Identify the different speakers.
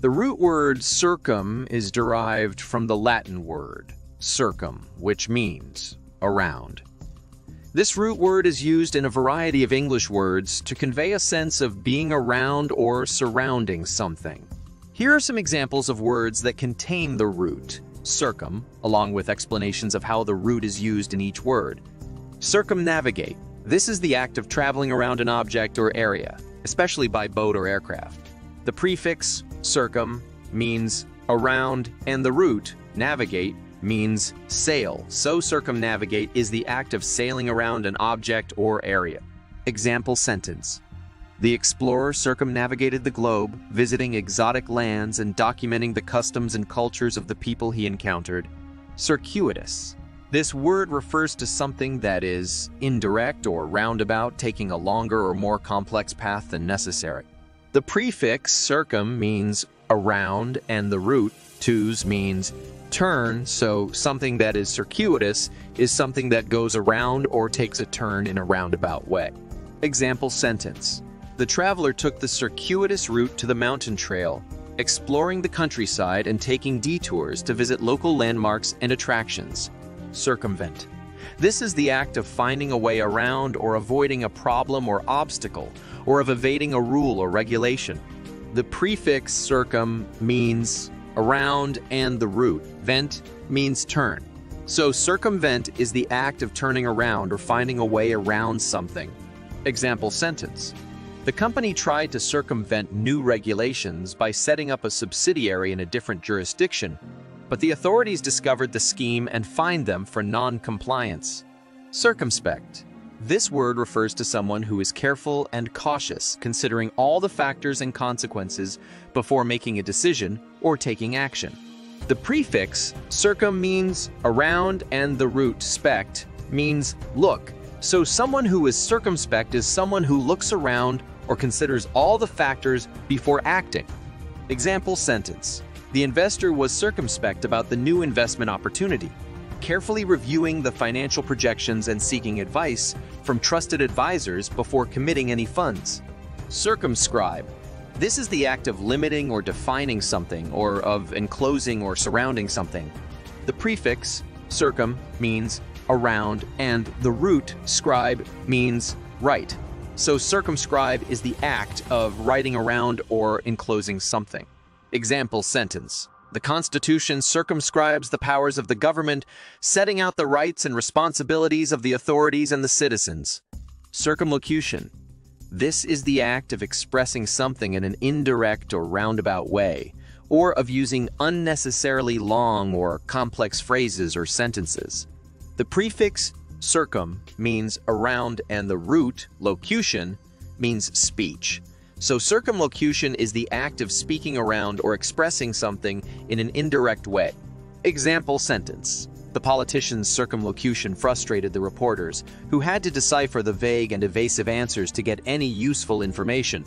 Speaker 1: The root word circum is derived from the Latin word circum, which means around. This root word is used in a variety of English words to convey a sense of being around or surrounding something. Here are some examples of words that contain the root circum, along with explanations of how the root is used in each word. Circumnavigate. This is the act of traveling around an object or area, especially by boat or aircraft. The prefix circum means around, and the root, navigate, means sail. So circumnavigate is the act of sailing around an object or area. Example sentence. The explorer circumnavigated the globe, visiting exotic lands and documenting the customs and cultures of the people he encountered. Circuitous. This word refers to something that is indirect or roundabout, taking a longer or more complex path than necessary. The prefix circum means around, and the root tus means turn, so something that is circuitous is something that goes around or takes a turn in a roundabout way. Example sentence. The traveler took the circuitous route to the mountain trail, exploring the countryside and taking detours to visit local landmarks and attractions circumvent. This is the act of finding a way around or avoiding a problem or obstacle, or of evading a rule or regulation. The prefix circum means around and the root vent means turn. So circumvent is the act of turning around or finding a way around something. Example sentence. The company tried to circumvent new regulations by setting up a subsidiary in a different jurisdiction but the authorities discovered the scheme and fined them for non-compliance. Circumspect. This word refers to someone who is careful and cautious, considering all the factors and consequences before making a decision or taking action. The prefix circum means around and the root spect means look. So someone who is circumspect is someone who looks around or considers all the factors before acting. Example sentence. The investor was circumspect about the new investment opportunity, carefully reviewing the financial projections and seeking advice from trusted advisors before committing any funds. Circumscribe. This is the act of limiting or defining something or of enclosing or surrounding something. The prefix circum means around and the root scribe means write. So circumscribe is the act of writing around or enclosing something. Example sentence. The Constitution circumscribes the powers of the government, setting out the rights and responsibilities of the authorities and the citizens. Circumlocution. This is the act of expressing something in an indirect or roundabout way, or of using unnecessarily long or complex phrases or sentences. The prefix circum means around and the root, locution, means speech. So circumlocution is the act of speaking around or expressing something in an indirect way. Example sentence. The politician's circumlocution frustrated the reporters, who had to decipher the vague and evasive answers to get any useful information.